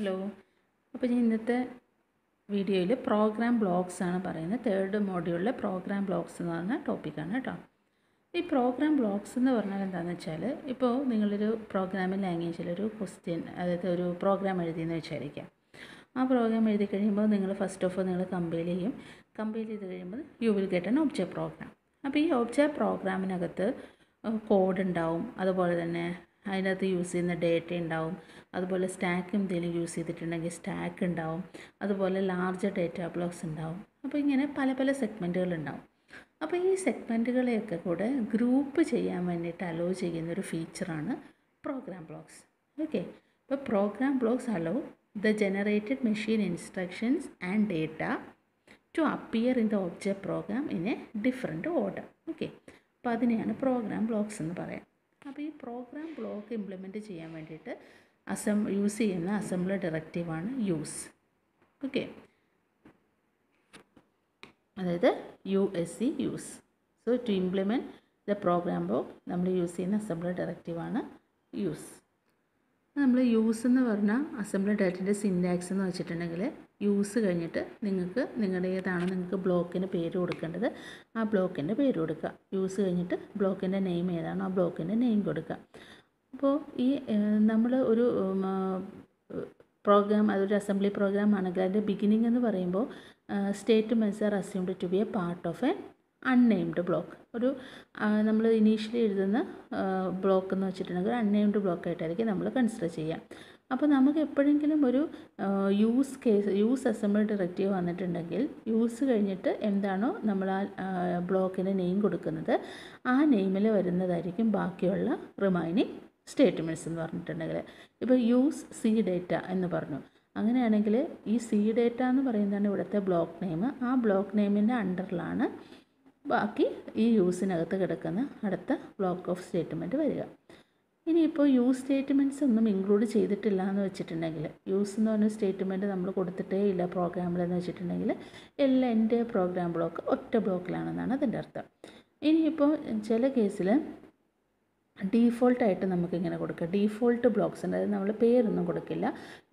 Hello അപ്പോൾ ഞാൻ ഇന്നത്തെ വീഡിയോയിൽ പ്രോഗ്രാം ബ്ലോക്സ് ആണ് പറയുന്നത്. തേർഡ് മോഡ്യൂളിലെ പ്രോഗ്രാം ബ്ലോക്സ് എന്ന് പറഞ്ഞ ടോപ്പിക്കാണ് കേട്ടോ ഈ പ്രോഗ്രാം ബ്ലോക്സ് എന്ന് പറഞ്ഞാൽ എന്താണെന്ന് വെച്ചാൽ ഇപ്പോൾ നിങ്ങളൊരു പ്രോഗ്രാമിംഗ് ലാംഗ്വേജിൽ ഒരു ക്വസ്റ്റ്യൻ അതായത് ഒരു പ്രോഗ്രാം എഴുതിയെന്ന് വിചാരിക്കാം. ആ പ്രോഗ്രാം എഴുതി കഴിയുമ്പോൾ നിങ്ങൾ ഫസ്റ്റ് ഓഫ് ഓൾ നിങ്ങൾ കമ്പൈൽ ചെയ്യും. കമ്പൈൽ ചെയ്ത് കഴിയുമ്പോൾ you will get an object program അപ്പോൾ ഈ ഒബ്ജക്റ്റ് പ്രോഗ്രാമിനകത്ത് കോഡ് ഉണ്ടാവും. അതുപോലെ തന്നെ അതിനകത്ത് യൂസ് ചെയ്യുന്ന ഡേറ്റ ഉണ്ടാവും. അതുപോലെ സ്റ്റാക്ക് എന്തെങ്കിലും യൂസ് ചെയ്തിട്ടുണ്ടെങ്കിൽ സ്റ്റാക്ക് ഉണ്ടാവും. അതുപോലെ ലാർജ് ഡേറ്റ ബ്ലോക്സ് ഉണ്ടാവും. അപ്പോൾ ഇങ്ങനെ പല പല സെഗ്മെന്റുകൾ ഉണ്ടാവും. അപ്പോൾ ഈ സെഗ്മെന്റുകളെയൊക്കെ കൂടെ ഗ്രൂപ്പ് ചെയ്യാൻ വേണ്ടിയിട്ട് അലോ ചെയ്യുന്നൊരു ഫീച്ചറാണ് പ്രോഗ്രാം ബ്ലോക്സ് ഓക്കെ അപ്പോൾ program blocks allow the generated machine instructions and data to appear in the object program in a different order okay അപ്പോൾ അതിനെയാണ് പ്രോഗ്രാം ബ്ലോക്സ് എന്ന് പറയാം. അപ്പോൾ ഈ പ്രോഗ്രാം ബ്ലോക്ക് ഇംപ്ലിമെന്റ് ചെയ്യാൻ വേണ്ടിയിട്ട് അസം യൂസ് ചെയ്യുന്ന അസംബ്ലി ഡയറക്റ്റീവാണ് യൂസ് ഓക്കെ അതായത് U S C use so to implement the program block നമ്മൾ യൂസ് ചെയ്യുന്ന അസംബ്ലി ഡയറക്റ്റീവാണ് യൂസ് നമ്മൾ യൂസ് എന്ന് പറഞ്ഞാൽ അസംബ്ലി ഡയറക്റ്റിന്റെ സിന്റാക്സ് എന്ന് വെച്ചിട്ടുണ്ടെങ്കിൽ യൂസ് കഴിഞ്ഞിട്ട് നിങ്ങൾക്ക് നിങ്ങളുടെ ഏതാണ് നിങ്ങൾക്ക് ബ്ലോക്കിന് പേര് കൊടുക്കേണ്ടത്. ആ ബ്ലോക്കിന്റെ പേര് കൊടുക്കുക. യൂസ് കഴിഞ്ഞിട്ട് ബ്ലോക്കിന്റെ നെയിം ഏതാണോ? ആ ബ്ലോക്കിന്റെ നെയിം കൊടുക്കുക. അപ്പോൾ ഈ നമ്മൾ ഒരു പ്രോഗ്രാം അതൊരു അസംബ്ലി പ്രോഗ്രാം ആണെങ്കിൽ അതിന്റെ ബിഗിനിങ് എന്ന് പറയുമ്പോൾ state are assumed to be a part of a unnamed block ഒരു നമ്മൾ ഇനീഷ്യലി എഴുതുന്ന ബ്ലോക്ക് എന്ന് വെച്ചിട്ടുണ്ടെങ്കിൽ അൺനെയിംഡ് ബ്ലോക്കായിട്ടായിരിക്കും നമ്മൾ കൺസിഡർ ചെയ്യുക അപ്പോൾ നമുക്ക് എപ്പോഴെങ്കിലും ഒരു use case use assemble directive വന്നിട്ടുണ്ടെങ്കിൽ യൂസ് കഴിഞ്ഞിട്ട് എന്താണോ നമ്മൾ ആ ബ്ലോക്കിന് നെയിം കൊടുക്കുന്നത്. ആ നെയിമിൽ വരുന്നതായിരിക്കും ബാക്കിയുള്ള റിമൈനിങ് സ്റ്റേറ്റ്മെന്റ്സ് എന്ന് പറഞ്ഞിട്ടുണ്ടെങ്കിൽ. ഇപ്പോൾ യൂസ് സി ഡേറ്റ എന്ന് പറഞ്ഞു. അങ്ങനെയാണെങ്കിൽ ഈ സി ഡേറ്റ എന്ന് പറയുന്നതാണ് ഇവിടുത്തെ ബ്ലോക്ക് നെയിം ആ ബ്ലോക്ക് നെയിമിന്റെ അണ്ടറിലാണ് ബാക്കി ഈ യൂസിനകത്ത് കിടക്കുന്ന അടുത്ത ബ്ലോക്ക് ഓഫ് സ്റ്റേറ്റ്മെന്റ് വരിക. ഇനിയിപ്പോൾ യൂസ് സ്റ്റേറ്റ്മെന്റ്സ് ഒന്നും ഇൻക്ലൂഡ് ചെയ്തിട്ടില്ല എന്ന് വെച്ചിട്ടുണ്ടെങ്കിൽ യൂസ് എന്ന് പറഞ്ഞ സ്റ്റേറ്റ്മെന്റ് നമ്മൾ കൊടുത്തിട്ടേ ഇല്ല പ്രോഗ്രാമിൽ എന്ന് വെച്ചിട്ടുണ്ടെങ്കിൽ എല്ലാം എന്റെ പ്രോഗ്രാം ബ്ലോക്ക് ഒറ്റ ബ്ലോക്കിലാണെന്നാണ് അതിന്റെ അർത്ഥം. ഇനിയിപ്പോൾ ചില കേസിൽ ഡീഫോൾട്ടായിട്ട് നമുക്കിങ്ങനെ കൊടുക്കാം. ഡീഫോൾട്ട് ബ്ലോക്ക്സ് അതായത് നമ്മൾ പേരൊന്നും കൊടുക്കില്ല.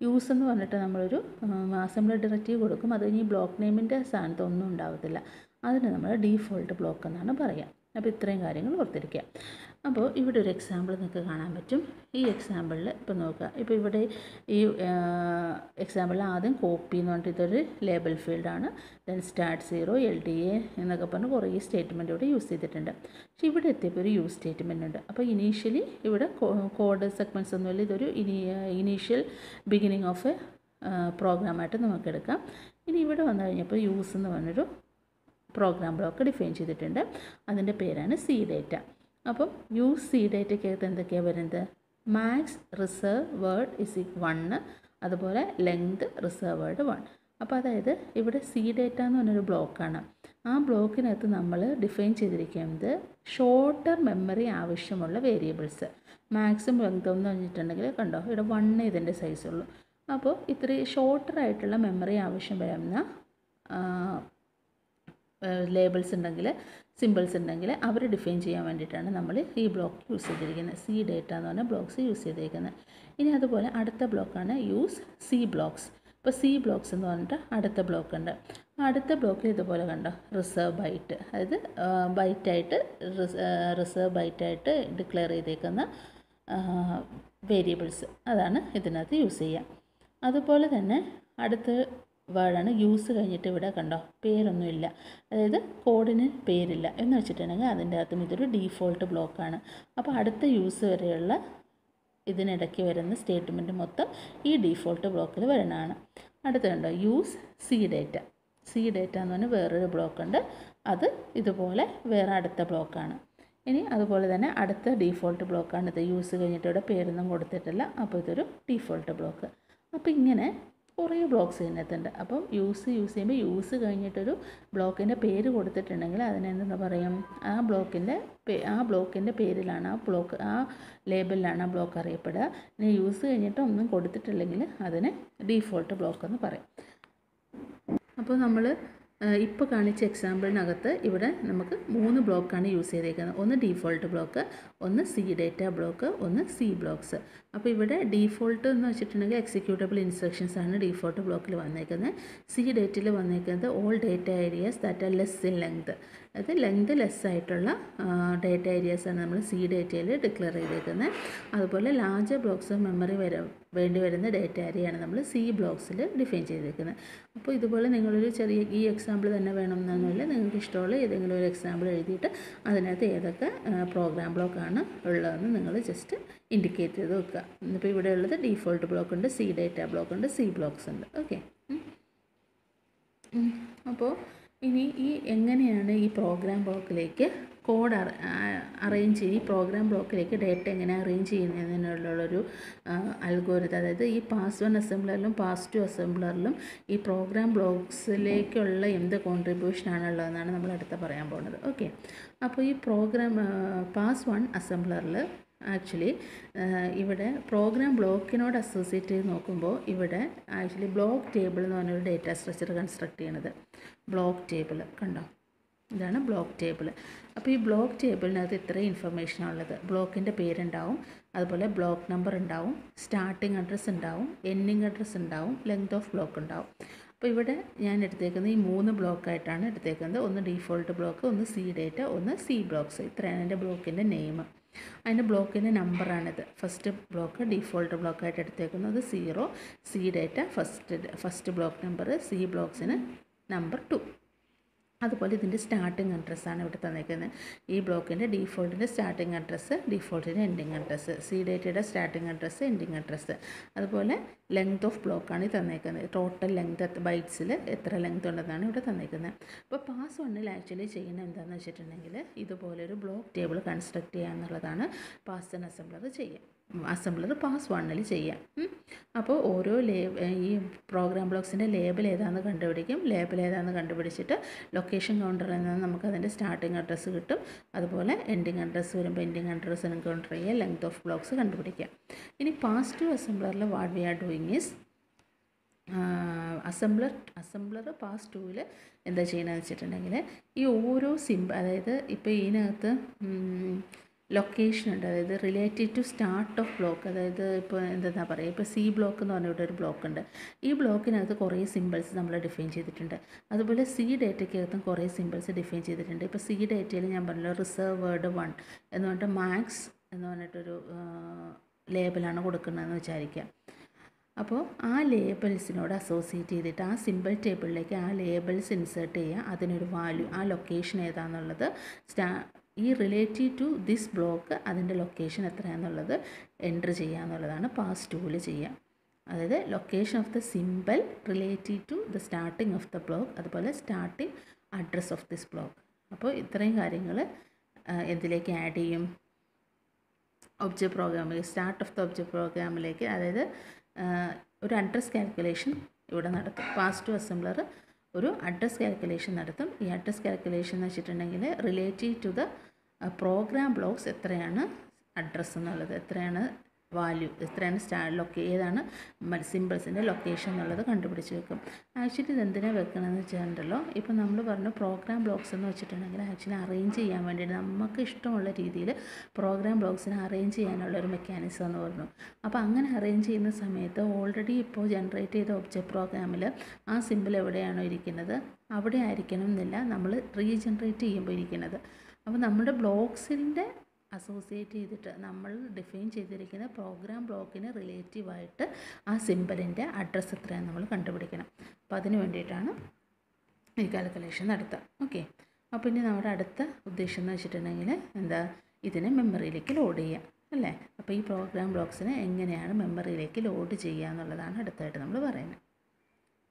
യൂസ് എന്ന് പറഞ്ഞിട്ട് നമ്മളൊരു അസംബ്ലി ഡയറക്റ്റീവ് കൊടുക്കും. അത് കഴിഞ്ഞ് ബ്ലോക്ക് നെയിമിന്റെ സ്ഥാനത്ത് ഒന്നും ഉണ്ടാകത്തില്ല അതിന് നമ്മൾ ഡീഫോൾട്ട് ബ്ലോക്ക് എന്നാണ് പറയുക അപ്പോൾ ഇത്രയും കാര്യങ്ങൾ ഓർത്തിരിക്കുക. അപ്പോൾ ഇവിടെ ഒരു എക്സാമ്പിൾ നിങ്ങൾക്ക് കാണാൻ പറ്റും. ഈ എക്സാമ്പിളിൽ ഇപ്പോൾ നോക്കുക. ഇപ്പോൾ ഇവിടെ ഈ എക്സാമ്പിളിൽ ആദ്യം കോപ്പി എന്ന് പറഞ്ഞിട്ട് ഇതൊരു ലേബൽ ഫീൽഡാണ് then start zero L D A എന്നൊക്കെ പറഞ്ഞ് കുറേ സ്റ്റേറ്റ്മെന്റ് ഇവിടെ യൂസ് ചെയ്തിട്ടുണ്ട്. പക്ഷെ ഇവിടെ എത്തിയപ്പോൾ ഒരു യൂസ് സ്റ്റേറ്റ്മെന്റ് ഉണ്ട്. അപ്പോൾ ഇനീഷ്യലി ഇവിടെ കോഡ് സെഗ്മെന്റ്സ് ഒന്നുമില്ല ഇതൊരു ഇനി ഇനീഷ്യൽ ബിഗിനിങ് ഓഫ് എ പ്രോഗ്രാമായിട്ട് നമുക്ക് എടുക്കാം. ഇനി ഇവിടെ വന്നു കഴിഞ്ഞപ്പോൾ യൂസ് എന്ന് പറഞ്ഞൊരു പ്രോഗ്രാം ബ്ലോക്ക് ഡിഫൈൻ ചെയ്തിട്ടുണ്ട്. അതിന്റെ പേരാണ് സി ഡേറ്റ അപ്പം യു സി ഡേറ്റയ്ക്കകത്ത് എന്തൊക്കെയാണ് വരുന്നത്? Max reserve word is one അതുപോലെ ലെങ്ത് റിസർവ് വേർഡ് വൺ അപ്പോൾ അതായത് ഇവിടെ സി ഡേറ്റ എന്ന് പറഞ്ഞൊരു ബ്ലോക്കാണ് ആ ബ്ലോക്കിനകത്ത് നമ്മൾ ഡിഫൈൻ ചെയ്തിരിക്കുന്നത് ഷോർട്ടർ മെമ്മറി ആവശ്യമുള്ള വേരിയബിൾസ് മാക്സും ലെങ്ത് എന്ന് പറഞ്ഞിട്ടുണ്ടെങ്കിൽ കണ്ടോ ഇവിടെ വണ്ണേ ഇതിന്റെ സൈസുള്ളൂ അപ്പോൾ ഇത്രയും ഷോർട്ടറായിട്ടുള്ള മെമ്മറി ആവശ്യം വരുന്ന ലേബിൾസ് ഉണ്ടെങ്കിൽ സിമ്പിൾസ് ഉണ്ടെങ്കിൽ അവർ ഡിഫൈൻ ചെയ്യാൻ വേണ്ടിയിട്ടാണ് നമ്മൾ ഈ ബ്ലോക്ക് യൂസ് ചെയ്തിരിക്കുന്നത് സി ഡേറ്റ എന്ന് പറഞ്ഞ ബ്ലോക്ക്സ് യൂസ് ചെയ്തിരിക്കുന്നത് ഇനി അതുപോലെ അടുത്ത ബ്ലോക്കാണ് യൂസ് സി ബ്ലോക്സ് ഇപ്പോൾ സി ബ്ലോക്സ് എന്ന് പറഞ്ഞിട്ട് അടുത്ത ബ്ലോക്ക് ഉണ്ട്. അടുത്ത ബ്ലോക്കിൽ ഇതുപോലെ കണ്ടോ? റിസർവ് ബൈറ്റ് അതായത് ബൈറ്റായിട്ട് റിസർവ് ബൈറ്റായിട്ട് ഡിക്ലെയർ ചെയ്തേക്കുന്ന വേരിയബിൾസ് അതാണ് ഇതിനകത്ത് യൂസ് ചെയ്യുക അതുപോലെ തന്നെ അടുത്ത വേർഡാണ്. യൂസ് കഴിഞ്ഞിട്ട് ഇവിടെ കണ്ടോ? പേരൊന്നുമില്ല. അതായത് കോഡിന് പേരില്ല എന്ന് വെച്ചിട്ടുണ്ടെങ്കിൽ അതിന്റെ അകത്തും ഇതൊരു ഡീഫോൾട്ട് ബ്ലോക്കാണ് അപ്പോൾ അടുത്ത യൂസ് വരെയുള്ള ഇതിനിടയ്ക്ക് വരുന്ന സ്റ്റേറ്റ്മെന്റ് മൊത്തം ഈ ഡീഫോൾട്ട് ബ്ലോക്കിൽ വരുന്നതാണ് അടുത്തുണ്ടോ use C data C data എന്ന് പറഞ്ഞാൽ വേറൊരു ബ്ലോക്കുണ്ട് അത് ഇതുപോലെ വേറെ അടുത്ത ബ്ലോക്കാണ് ഇനി അതുപോലെ തന്നെ അടുത്ത ഡീഫോൾട്ട് ബ്ലോക്കാണ് ഇത്. യൂസ് കഴിഞ്ഞിട്ട് ഇവിടെ പേരൊന്നും കൊടുത്തിട്ടില്ല. അപ്പോൾ ഇതൊരു ഡീഫോൾട്ട് ബ്ലോക്ക് അപ്പോൾ ഇങ്ങനെ കുറേ ബ്ലോക്സ് ഇതിനകത്തുണ്ട്. അപ്പം യൂസ് യൂസ് ചെയ്യുമ്പോൾ യൂസ് കഴിഞ്ഞിട്ടൊരു ബ്ലോക്കിന്റെ പേര് കൊടുത്തിട്ടുണ്ടെങ്കിൽ അതിനെന്താ പറയും? ആ ബ്ലോക്കിന്റെ ആ ബ്ലോക്കിന്റെ പേരിലാണ് ആ ബ്ലോക്ക് ആ ലേബലിലാണ് ആ ബ്ലോക്ക് അറിയപ്പെടുക. ഇനി യൂസ് കഴിഞ്ഞിട്ട് ഒന്നും കൊടുത്തിട്ടില്ലെങ്കിൽ അതിന് ഡീഫോൾട്ട് ബ്ലോക്ക് എന്ന് പറയും. അപ്പോൾ നമ്മൾ ഇപ്പോൾ കാണിച്ച എക്സാമ്പിളിനകത്ത് ഇവിടെ നമുക്ക് മൂന്ന് ബ്ലോക്കാണ് യൂസ് ചെയ്തേക്കുന്നത്. ഒന്ന് ഡീഫോൾട്ട് ബ്ലോക്ക് ഒന്ന് സി ഡേറ്റ ബ്ലോക്ക് ഒന്ന് സി ബ്ലോക്സ് അപ്പോൾ ഇവിടെ ഡീഫോൾട്ട് എന്ന് വെച്ചിട്ടുണ്ടെങ്കിൽ എക്സിക്യൂട്ടബിൾ ഇൻസ്ട്രക്ഷൻസ് ആണ് ഡീഫോൾട്ട് ബ്ലോക്കിൽ വന്നേക്കുന്നത്. സി ഡേറ്റിൽ വന്നേക്കുന്നത് all data areas that are less in length അതായത് ലെങ്ത് ലെസ് ആയിട്ടുള്ള ഡേറ്റ ഏരിയാസ് ആണ് നമ്മൾ സി ഡേറ്റയിൽ ഡിക്ലെയർ ചെയ്തേക്കുന്നത്. അതുപോലെ ലാർജ് ബ്ലോക്സ് ഓഫ് മെമ്മറി വര വേണ്ടി വരുന്ന ഡേറ്റ ഏരിയയാണ് നമ്മൾ സി ബ്ലോക്സിൽ ഡിഫൈൻ ചെയ്തേക്കുന്നത്. അപ്പോൾ ഇതുപോലെ നിങ്ങളൊരു ചെറിയ ഈ എക്സാമ്പിൾ തന്നെ വേണമെന്നൊന്നുമില്ല നിങ്ങൾക്ക് ഇഷ്ടമുള്ള ഏതെങ്കിലും ഒരു എക്സാമ്പിൾ എഴുതിയിട്ട് അതിനകത്ത് ഏതൊക്കെ പ്രോഗ്രാം ബ്ലോക്കാണ് ഉള്ളതെന്ന് നിങ്ങൾ ജസ്റ്റ് ഇൻഡിക്കേറ്റ് ചെയ്ത് വെക്കുക. ഇപ്പോൾ ഇവിടെ ഉള്ളത് ഡീഫോൾട്ട് ബ്ലോക്ക് ഉണ്ട് സി ഡേറ്റ ബ്ലോക്ക് ഉണ്ട് സി ബ്ലോക്ക്സ് ഉണ്ട്. ഓക്കെ അപ്പോൾ ഇനി ഈ എങ്ങനെയാണ് ഈ പ്രോഗ്രാം ബ്ലോക്കിലേക്ക് കോഡ് അറേഞ്ച് ചെയ്യും ഈ പ്രോഗ്രാം ബ്ലോക്കിലേക്ക് ഡേറ്റ എങ്ങനെ അറേഞ്ച് ചെയ്യുന്നതിനുള്ളൊരു അൽഗോരിതം അതായത് ഈ പാസ് വൺ അസംബ്ലറിലും പാസ് ടു അസംബ്ലറിലും ഈ പ്രോഗ്രാം ബ്ലോക്സിലേക്കുള്ള എന്ത് കോൺട്രിബ്യൂഷൻ ആണുള്ളതെന്നാണ് നമ്മൾ അടുത്ത പറയാൻ പോകുന്നത്. ഓക്കെ അപ്പോൾ ഈ പ്രോഗ്രാം പാസ് വൺ അസംബ്ലറിൽ ആക്ച്വലി ഇവിടെ പ്രോഗ്രാം ബ്ലോക്കിനോട് അസോസിയേറ്റ് ചെയ്ത് നോക്കുമ്പോൾ ഇവിടെ ആക്ച്വലി ബ്ലോക്ക് ടേബിൾ എന്ന് പറഞ്ഞൊരു ഡേറ്റ സ്ട്രക്ചർ കൺസ്ട്രക്ട് ചെയ്യണത്. ബ്ലോക്ക് ടേബിൾ കണ്ടോ? ഇതാണ് ബ്ലോക്ക് ടേബിൾ അപ്പോൾ ഈ ബ്ലോക്ക് ടേബിളിനകത്ത് ഇത്രയും ഇൻഫർമേഷൻ ഉള്ളത്. ബ്ലോക്കിന്റെ പേരുണ്ടാവും അതുപോലെ ബ്ലോക്ക് നമ്പർ ഉണ്ടാവും സ്റ്റാർട്ടിംഗ് അഡ്രസ്സ് ഉണ്ടാവും എൻഡിങ് അഡ്രസ്സ് ഉണ്ടാവും ലെങ്ത് ഓഫ് ബ്ലോക്ക് ഉണ്ടാവും. അപ്പോൾ ഇവിടെ ഞാൻ എടുത്തേക്കുന്നത് ഈ മൂന്ന് ബ്ലോക്കായിട്ടാണ് എടുത്തേക്കുന്നത്. ഒന്ന് ഡീഫോൾട്ട് ബ്ലോക്ക് ഒന്ന് സി ഡേറ്റ ഒന്ന് സി ബ്ലോക്ക്സ് ഇത്രയാണ് എന്റെ ബ്ലോക്കിന്റെ നെയിം അതിന്റെ ബ്ലോക്കിന്റെ നമ്പറാണിത് ഫസ്റ്റ് ബ്ലോക്ക് ഡിഫോൾട്ട് ബ്ലോക്കായിട്ട് എടുത്തേക്കുന്നത് zero C data first first block number C ബ്ലോക്സിന് number two അതുപോലെ ഇതിന്റെ സ്റ്റാർട്ടിങ് അഡ്രസ്സാണ് ഇവിടെ തന്നിരിക്കുന്നത്. ഈ ബ്ലോക്കിന്റെ ഡീഫോൾട്ടിന്റെ സ്റ്റാർട്ടിങ് അഡ്രസ്സ് ഡീഫോൾട്ടിന്റെ എൻഡിങ് അഡ്രസ്സ് സി ഡേറ്റയുടെ സ്റ്റാർട്ടിങ് അഡ്രസ്സ് എൻഡിങ് അഡ്രസ്സ് അതുപോലെ ലെങ്ത് ഓഫ് ബ്ലോക്കാണ് ഈ തന്നേക്കുന്നത് ടോട്ടൽ ലെങ്ത് ബൈറ്റ്സിൽ എത്ര ലെങ്ത് ഉണ്ടെന്നാണ് ഇവിടെ തന്നിരിക്കുന്നത്. അപ്പോൾ പാസ് വണ്ണിൽ ആക്ച്വലി ചെയ്യുന്നത് എന്താണെന്ന് വെച്ചിട്ടുണ്ടെങ്കിൽ ഇതുപോലൊരു ബ്ലോക്ക് ടേബിൾ കൺസ്ട്രക്ട് ചെയ്യുക എന്നുള്ളതാണ് പാസ് അസംബ്ലർ ചെയ്യുക. അസംബ്ലർ പാസ് വണ്ണിൽ ചെയ്യാം. അപ്പോൾ ഓരോ ലേബ് ഈ പ്രോഗ്രാം ബ്ലോക്സിന്റെ ലേബൽ ഏതാണെന്ന് കണ്ടുപിടിക്കും. ലേബൽ ഏതാണെന്ന് കണ്ടുപിടിച്ചിട്ട് ലൊക്കേഷൻ കൗണ്ടറിൽ നിന്ന് നമുക്ക് അതിന്റെ സ്റ്റാർട്ടിംഗ് അഡ്രസ്സ് കിട്ടും. അതുപോലെ എൻഡിങ് അഡ്രസ്സ് വരുമ്പോൾ എൻഡിങ് അഡ്രസ്സ് എൻകൗണ്ടർ ചെയ്യുക ലെങ്ത് ഓഫ് ബ്ലോക്സ് കണ്ടുപിടിക്കാം. ഇനി pass two അസംബ്ലറിൽ what we are doing is assembler assembler pass ടൂവിൽ എന്താ ചെയ്യണമെന്ന് വെച്ചിട്ടുണ്ടെങ്കിൽ ഈ ഓരോ സിംബ അതായത് ഇപ്പോൾ ഇതിനകത്ത് ലൊക്കേഷൻ ഉണ്ട്. അതായത് related to start of block അതായത് ഇപ്പോൾ എന്താ പറയുക ഇപ്പോൾ സി ബ്ലോക്ക് എന്ന് പറഞ്ഞ ഇവിടെ ഒരു ബ്ലോക്ക് ഉണ്ട്. ഈ ബ്ലോക്കിനകത്ത് കുറേ സിമ്പിൾസ് നമ്മൾ ഡിഫൈൻ ചെയ്തിട്ടുണ്ട്. അതുപോലെ സി ഡേറ്റയ്ക്കകത്തും കുറേ സിമ്പിൾസ് ഡിഫൈൻ ചെയ്തിട്ടുണ്ട്. ഇപ്പോൾ സി ഡേറ്റയിൽ ഞാൻ പറഞ്ഞല്ലോ റിസർവ് വേർഡ് വൺ എന്ന് പറഞ്ഞിട്ട് മാക്സ് എന്ന് പറഞ്ഞിട്ടൊരു ലേബലാണ് കൊടുക്കുന്നതെന്ന് വിചാരിക്കുക. അപ്പോൾ ആ ലേബിൾസിനോട് അസോസിയേറ്റ് ചെയ്തിട്ട് ആ സിമ്പിൾ ടേബിളിലേക്ക് ആ ലേബിൾസ് ഇൻസേർട്ട് ചെയ്യുക. അതിനൊരു വാല്യൂ ആ ലൊക്കേഷൻ ഏതാണെന്നുള്ളത് സ്റ്റാ ഈ റിലേറ്റീവ് ടു ദിസ് ബ്ലോക്ക് അതിന്റെ ലൊക്കേഷൻ എത്രയാണെന്നുള്ളത് എന്റർ ചെയ്യുക എന്നുള്ളതാണ് പാസ് ടൂവിൽ ചെയ്യുക. അതായത് location of the simple relative to the starting of the block അതുപോലെ starting address of this block അപ്പോൾ ഇത്രയും കാര്യങ്ങൾ എന്തിലേക്ക് ആഡ് ചെയ്യും? ഒബ്ജക്റ്റ് പ്രോഗ്രാമിലേക്ക് സ്റ്റാർട്ട് ഓഫ് ദ ഒബ്ജക്റ്റ് പ്രോഗ്രാമിലേക്ക് അതായത് ഒരു അഡ്രസ് കാൽക്കുലേഷൻ ഇവിടെ നടത്തും. പാസ് ടു അസംബ്ലർ ഒരു അഡ്രസ് കാൽക്കുലേഷൻ നടത്തും. ഈ അഡ്രസ് കാൽക്കുലേഷൻ എന്ന് വെച്ചിട്ടുണ്ടെങ്കിൽ relative to the program blocks എത്രയാണ്? അഡ്രസ്സ് എന്നുള്ളത് എത്രയാണ്? വാല്യൂ എത്രയാണ് സ്റ്റാ ലൊക്കേ ഏതാണ്? സിമ്പിൾസിന്റെ ലൊക്കേഷൻ എന്നുള്ളത് കണ്ടുപിടിച്ച് വെക്കും. ആക്ച്വലി ഇത് എന്തിനാണ് വെക്കണമെന്ന് വെച്ചിട്ടുണ്ടല്ലോ ഇപ്പോൾ നമ്മൾ പറഞ്ഞു പ്രോഗ്രാം ബ്ലോക്സ് എന്ന് വെച്ചിട്ടുണ്ടെങ്കിൽ ആക്ച്വലി അറേഞ്ച് ചെയ്യാൻ വേണ്ടിയിട്ട് നമുക്ക് ഇഷ്ടമുള്ള രീതിയിൽ പ്രോഗ്രാം ബ്ലോക്സിനെ അറേഞ്ച് ചെയ്യാനുള്ള ഒരു മെക്കാനിസം എന്ന് പറഞ്ഞു. അപ്പോൾ അങ്ങനെ അറേഞ്ച് ചെയ്യുന്ന സമയത്ത് ഓൾറെഡി ഇപ്പോൾ ജനറേറ്റ് ചെയ്ത ഒബ്ജക്റ്റ് പ്രോഗ്രാമിൽ ആ സിമ്പിൾ എവിടെയാണോ ഇരിക്കുന്നത്? അവിടെ ആയിരിക്കണം എന്നില്ല നമ്മൾ റീജനറേറ്റ് ചെയ്യുമ്പോൾ ഇരിക്കുന്നത്. അപ്പോൾ നമ്മുടെ ബ്ലോക്സിന്റെ അസോസിയേറ്റ് ചെയ്തിട്ട് നമ്മൾ ഡിഫൈൻ ചെയ്തിരിക്കുന്ന പ്രോഗ്രാം ബ്ലോക്കിന് റിലേറ്റീവായിട്ട് ആ സിമ്പിളിന്റെ അഡ്രസ്സ് എത്രയാണ് നമ്മൾ കണ്ടുപിടിക്കണം. അപ്പോൾ അതിന് വേണ്ടിയിട്ടാണ് ഈ കാൽക്കുലേഷൻ നടത്തുക ഓക്കെ അപ്പോൾ ഇനി നമ്മുടെ അടുത്ത ഉദ്ദേശം എന്ന് വെച്ചിട്ടുണ്ടെങ്കിൽ എന്താ? ഇതിനെ മെമ്മറിയിലേക്ക് ലോഡ് ചെയ്യുക അല്ലേ? അപ്പോൾ ഈ പ്രോഗ്രാം ബ്ലോക്സിനെ എങ്ങനെയാണ് മെമ്മറിയിലേക്ക് ലോഡ് ചെയ്യുക എന്നുള്ളതാണ് അടുത്തായിട്ട് നമ്മൾ പറയുന്നത്.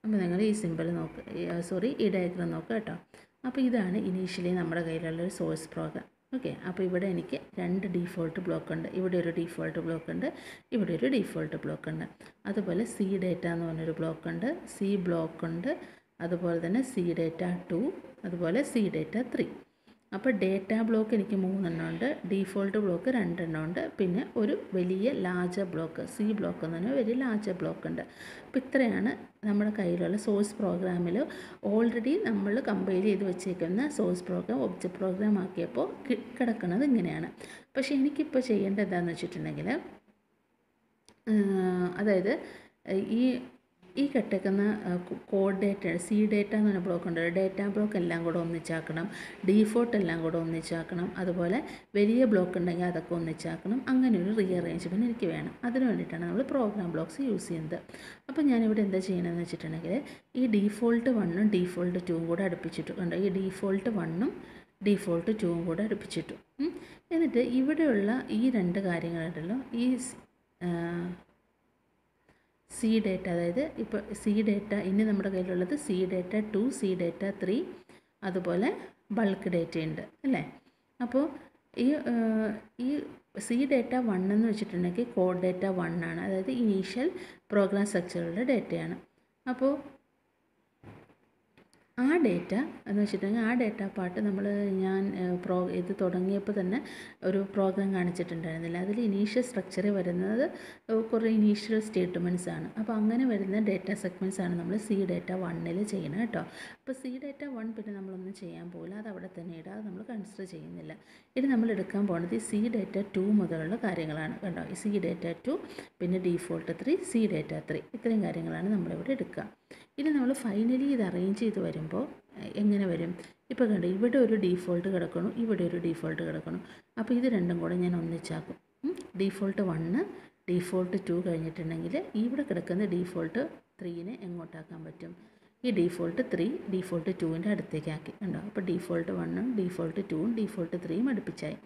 അപ്പോൾ നിങ്ങൾ ഈ സിമ്പിൾ നോക്ക് സോറി ഈ ഡയഗ്രാം നോക്കുക കേട്ടോ. അപ്പോൾ ഇതാണ് ഇനീഷ്യലി നമ്മുടെ കയ്യിലുള്ള ഒരു സോഴ്സ് പ്രോഗ്രാം ഓക്കെ അപ്പോൾ ഇവിടെ എനിക്ക് രണ്ട് ഡീഫോൾട്ട് ബ്ലോക്ക് ഉണ്ട്. ഇവിടെ ഒരു ഡീഫോൾട്ട് ബ്ലോക്ക് ഉണ്ട്. ഇവിടെ ഒരു ഡീഫോൾട്ട് ബ്ലോക്ക് ഉണ്ട്. അതുപോലെ സി ഡേറ്റ എന്ന് പറഞ്ഞൊരു ബ്ലോക്ക് ഉണ്ട്. സി ബ്ലോക്ക് ഉണ്ട്. അതുപോലെ തന്നെ സി ഡേറ്റ ടു അതുപോലെ സി ഡേറ്റ ത്രീ അപ്പോൾ ഡേറ്റ ബ്ലോക്ക് എനിക്ക് മൂന്നെണ്ണം ഉണ്ട്. ഡീഫോൾട്ട് ബ്ലോക്ക് രണ്ടെണ്ണം ഉണ്ട്. പിന്നെ ഒരു വലിയ ലാർജർ ബ്ലോക്ക് സി ബ്ലോക്ക് എന്ന് പറഞ്ഞാൽ വലിയ ലാർജർ ബ്ലോക്ക് ഉണ്ട്. അപ്പോൾ ഇത്രയാണ് നമ്മുടെ കയ്യിലുള്ള സോഴ്സ് പ്രോഗ്രാമിൽ ഓൾറെഡി നമ്മൾ കമ്പൈൽ ചെയ്ത് വെച്ചേക്കുന്ന സോഴ്സ് പ്രോഗ്രാം ഒബ്ജക്റ്റ് പ്രോഗ്രാം ആക്കിയപ്പോൾ കിടക്കുന്നത് ഇങ്ങനെയാണ്. പക്ഷേ എനിക്കിപ്പോൾ ചെയ്യേണ്ടത് എന്താണെന്ന് വെച്ചിട്ടുണ്ടെങ്കിൽ അതായത് ഈ ഈ കെട്ടിക്കുന്ന കോഡ് ഡേറ്റ സി ഡേറ്റ എന്ന് പറഞ്ഞ ബ്ലോക്ക് ഉണ്ട്. ഡേറ്റ ബ്ലോക്ക് എല്ലാം കൂടെ ഒന്നിച്ചാക്കണം. ഡീഫോൾട്ട് എല്ലാം കൂടെ ഒന്നിച്ചാക്കണം. അതുപോലെ വലിയ ബ്ലോക്ക് ഉണ്ടെങ്കിൽ അതൊക്കെ ഒന്നിച്ചാക്കണം. അങ്ങനെ ഒരു റീ അറേഞ്ച്മെന്റ് എനിക്ക് വേണം. അതിന് വേണ്ടിയിട്ടാണ് നമ്മൾ പ്രോഗ്രാം ബ്ലോക്ക്സ് യൂസ് ചെയ്യുന്നത്. അപ്പോൾ ഞാനിവിടെ എന്താ ചെയ്യണമെന്ന് വെച്ചിട്ടുണ്ടെങ്കിൽ ഈ ഡീഫോൾട്ട് വണ്ണും ഡീഫോൾട്ട് ടൂവും കൂടെ അടുപ്പിച്ചിട്ടുണ്ട് ഈ ഡീഫോൾട്ട് വണ്ണും ഡീഫോൾട്ട് ടൂവും കൂടെ അടുപ്പിച്ചിട്ടു. എന്നിട്ട് ഇവിടെയുള്ള ഈ രണ്ട് കാര്യങ്ങളുണ്ടല്ലോ. ഈ സ്- ഡേറ്റ അതായത് ഇപ്പോൾ സി ഡേറ്റ ഇനി നമ്മുടെ കയ്യിലുള്ളത് C data two C data three അതുപോലെ ബൾക്ക് ഡേറ്റ ഉണ്ട് അല്ലേ? അപ്പോൾ ഈ ഈ സി ഡേറ്റ വൺ എന്ന് വെച്ചിട്ടുണ്ടെങ്കിൽ കോഡ് ഡേറ്റ വൺ ആണ് അതായത് ഇനീഷ്യൽ പ്രോഗ്രാം സ്ട്രക്ചറുകളുടെ ഡേറ്റയാണ്. അപ്പോൾ ആ ഡേറ്റ എന്ന് വെച്ചിട്ടുണ്ടെങ്കിൽ ആ ഡേറ്റ പാർട്ട് നമ്മൾ ഞാൻ പ്രോ ഇത് തുടങ്ങിയപ്പോൾ തന്നെ ഒരു പ്രോഗ്രാം കാണിച്ചിട്ടുണ്ടായിരുന്നില്ല. അതിൽ ഇനീഷ്യൽ സ്ട്രക്ചർ വരുന്നത് കുറേ ഇനീഷ്യൽ സ്റ്റേറ്റ്മെന്റ്സ് ആണ്. അപ്പോൾ അങ്ങനെ വരുന്ന ഡേറ്റ സെഗ്മെന്റ്സ് ആണ് നമ്മൾ സി ഡേറ്റ വണ്ണിൽ ചെയ്യണം കേട്ടോ. അപ്പോൾ സി ഡേറ്റ വൺ പിന്നെ നമ്മളൊന്നും ചെയ്യാൻ പോകില്ല. അത് അവിടെ തന്നെ ഇടുക അത് നമ്മൾ കൺസിഡർ ചെയ്യുന്നില്ല. ഇനി നമ്മൾ എടുക്കാൻ പോകുന്നത് ഈ സി ഡേറ്റ ടു മുതലുള്ള കാര്യങ്ങളാണ് കേട്ടോ. ഈ സി ഡേറ്റ ടു പിന്നെ default three C data three ഇത്രയും കാര്യങ്ങളാണ് നമ്മളിവിടെ എടുക്കുക. ഇനി നമ്മൾ ഫൈനലി ഇത് അറേഞ്ച് ചെയ്ത് വരുമ്പോൾ എങ്ങനെ വരും? ഇപ്പോൾ കണ്ടു ഇവിടെ ഒരു ഡീഫോൾട്ട് കിടക്കണം ഇവിടെ ഒരു ഡീഫോൾട്ട് കിടക്കണം അപ്പോൾ ഇത് രണ്ടും കൂടെ ഞാൻ ഒന്നിച്ചാക്കും. ഡീഫോൾട്ട് വണ്ണ് ഡീഫോൾട്ട് ടു കഴിഞ്ഞിട്ടുണ്ടെങ്കിൽ ഇവിടെ കിടക്കുന്ന ഡീഫോൾട്ട് ത്രീനെ എങ്ങോട്ടാക്കാൻ പറ്റും? ഈ ഡീഫോൾട്ട് ത്രീ ഡീഫോൾട്ട് ടുവിന്റെ അടുത്തേക്കാക്കി. കണ്ടോ? അപ്പോൾ ഡീഫോൾട്ട് വണ്ണും ഡീഫോൾട്ട് ടുവും ഡീഫോൾട്ട് ത്രീയും അടുപ്പിച്ചായി.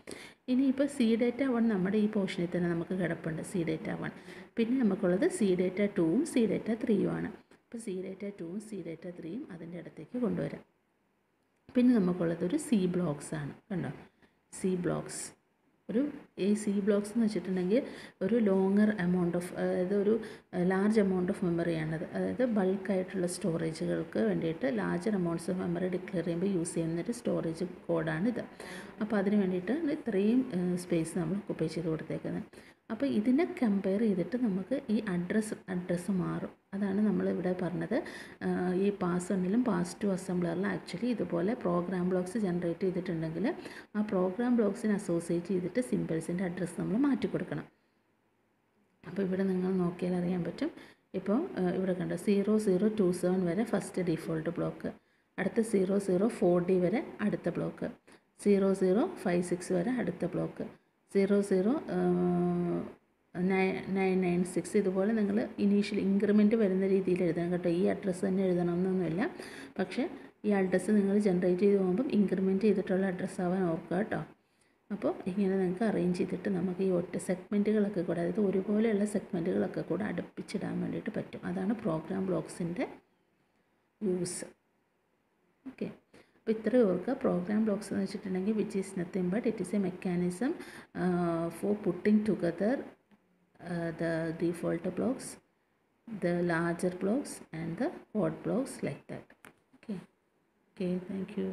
ഇനി ഇനിയിപ്പോൾ സി ഡേറ്റ വൺ നമ്മുടെ ഈ പോർഷനിൽ തന്നെ നമുക്ക് കിടപ്പുണ്ട് സി ഡേറ്റ വൺ പിന്നെ നമുക്കുള്ളത് സി ഡേറ്റ ടുവും സി ഡേറ്റ ത്രീയും ആണ്. അപ്പോൾ സി ഡേറ്റ ടൂവും സി ഡേറ്റ ത്രീയും അതിന്റെ അടുത്തേക്ക് കൊണ്ടുവരാം. പിന്നെ നമുക്കുള്ളത് ഒരു സി ബ്ലോക്സ് ആണ് കണ്ടോ? സി ബ്ലോക്സ് ഒരു ഈ സി ബ്ലോക്സ് എന്ന് വെച്ചിട്ടുണ്ടെങ്കിൽ ഒരു ലോങ്ങർ എമൗണ്ട് ഓഫ് അതായത് ഒരു ലാർജ് എമൗണ്ട് ഓഫ് മെമ്മറിയാണത് അതായത് ബൾക്കായിട്ടുള്ള സ്റ്റോറേജുകൾക്ക് വേണ്ടിയിട്ട് larger amounts of memory declare ചെയ്യുമ്പോൾ യൂസ് ചെയ്യുന്ന ഒരു സ്റ്റോറേജ് കോഡാണിത് അപ്പോൾ അതിന് വേണ്ടിയിട്ട് ഇത്രയും സ്പേസ് നമ്മൾ ഒക്കുപ്പൈ ചെയ്ത് കൊടുത്തേക്കുന്നത്. അപ്പോൾ ഇതിനെ കമ്പയർ ചെയ്തിട്ട് നമുക്ക് ഈ അഡ്രസ്സ് അഡ്രസ്സ് മാറും. അതാണ് നമ്മളിവിടെ പറഞ്ഞത്. ഈ പാസ് വണ്ണിലും പാസ് ടു അസംബ്ലറിലും ആക്ച്വലി ഇതുപോലെ പ്രോഗ്രാം ബ്ലോക്സ് ജനറേറ്റ് ചെയ്തിട്ടുണ്ടെങ്കിൽ ആ പ്രോഗ്രാം ബ്ലോക്സിനെ അസോസിയേറ്റ് ചെയ്തിട്ട് സിമ്പിൾസിന്റെ അഡ്രസ്സ് നമ്മൾ മാറ്റി കൊടുക്കണം. അപ്പോൾ ഇവിടെ നിങ്ങൾ നോക്കിയാൽ അറിയാൻ പറ്റും. ഇപ്പോൾ ഇവിടെ കണ്ട? സീറോ സീറോ ടു സെവൻ വരെ ഫസ്റ്റ് ഡിഫോൾട്ട് ബ്ലോക്ക് അടുത്ത സീറോ സീറോ ഫോർ ഡി വരെ അടുത്ത block zero zero five six വരെ അടുത്ത block zero zero nine nine nine six ഇതുപോലെ നിങ്ങൾ ഇനീഷ്യൽ ഇൻക്രിമെന്റ് വരുന്ന രീതിയിൽ എഴുതണം കേട്ടോ. ഈ അഡ്രസ്സ് തന്നെ എഴുതണമെന്നൊന്നുമില്ല. പക്ഷേ ഈ അഡ്രസ്സ് നിങ്ങൾ ജനറേറ്റ് ചെയ്ത് പോകുമ്പം ഇൻക്രിമെന്റ് ചെയ്തിട്ടുള്ള അഡ്രസ്സ് ആവാൻ ഓർക്കുക കേട്ടോ. അപ്പോൾ ഇങ്ങനെ നിങ്ങൾക്ക് അറേഞ്ച് ചെയ്തിട്ട് നമുക്ക് ഈ ഒറ്റ സെഗ്മെന്റുകളൊക്കെ കൂടെ അതായത് ഒരുപോലെയുള്ള സെഗ്മെന്റുകളൊക്കെ കൂടെ അടുപ്പിച്ചിടാൻ വേണ്ടിയിട്ട് പറ്റും. അതാണ് പ്രോഗ്രാം ബ്ലോക്സിന്റെ യൂസ് ഓക്കെ അപ്പോൾ ഇത്രയും ഓർക്കുക. പ്രോഗ്രാം ബ്ലോക്സ് എന്ന് വെച്ചിട്ടുണ്ടെങ്കിൽ which is nothing but it is a mechanism for putting together the default blocks the larger blocks and the quad blocks like that. Okay. Okay thank you.